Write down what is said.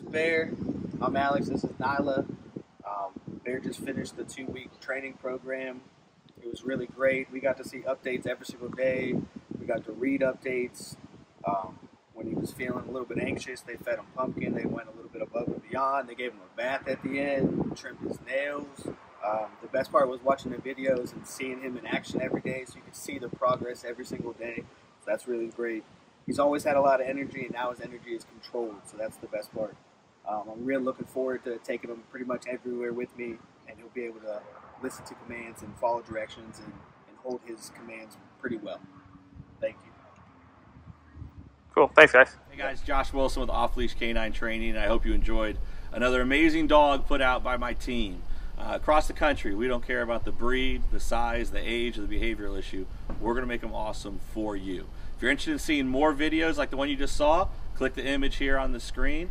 is Bear. I'm Alex. This is Nyla. Um, Bear just finished the two week training program. It was really great. We got to see updates every single day. We got to read updates. Um, when he was feeling a little bit anxious, they fed him pumpkin. They went a little bit above and beyond. They gave him a bath at the end, trimmed his nails. Um, the best part was watching the videos and seeing him in action every day so you could see the progress every single day. So that's really great. He's always had a lot of energy, and now his energy is controlled. So that's the best part. Um, I'm really looking forward to taking him pretty much everywhere with me, and he'll be able to listen to commands and follow directions and, and hold his commands pretty well. Thank you. Cool. Thanks, guys. Hey guys, Josh Wilson with Off Leash Canine Training. I hope you enjoyed another amazing dog put out by my team. Uh, across the country, we don't care about the breed, the size, the age, or the behavioral issue. We're going to make them awesome for you. If you're interested in seeing more videos like the one you just saw, click the image here on the screen.